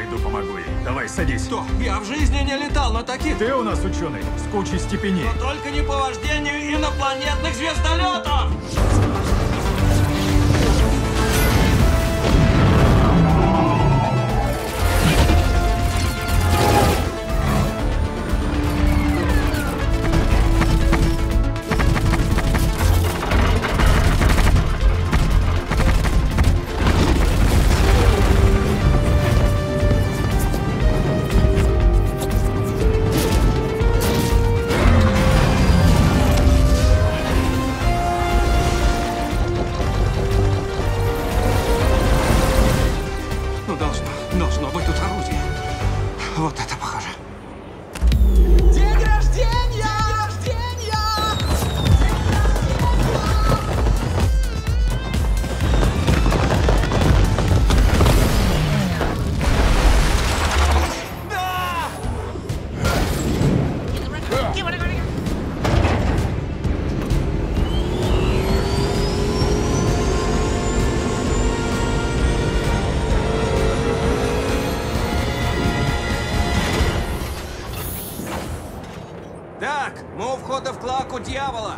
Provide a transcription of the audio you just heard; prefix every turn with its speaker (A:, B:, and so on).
A: Пойду помогу ей. Давай, садись.
B: Что? Я в жизни не летал на таких.
A: Ты у нас ученый с кучей степеней.
B: Но только не по вождению инопланетных звездолетов! Вот это похоже. Так, мы у входа в клаку дьявола.